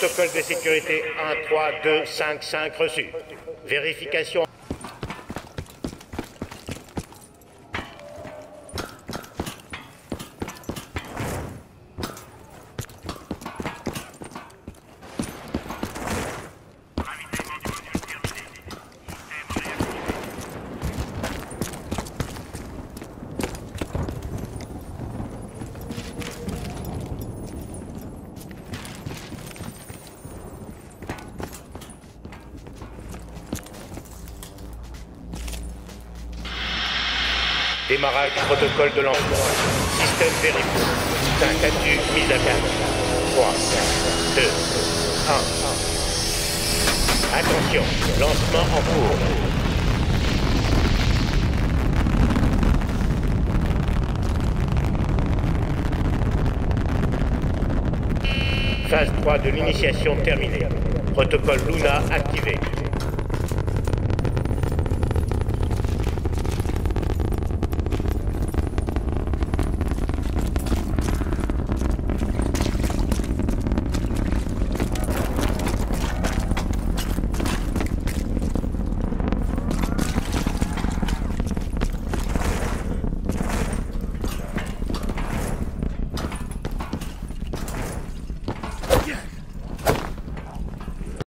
Protocole de sécurité 1, 3, 2, 5, 5 reçu. Vérification. Démarrage protocole de lancement. Système vérifié. 5 attu, mise à terme. 3, 2, 1. Attention, lancement en cours. Phase 3 de l'initiation terminée. Protocole Luna activé.